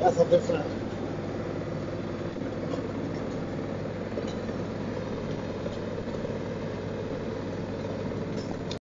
That's a different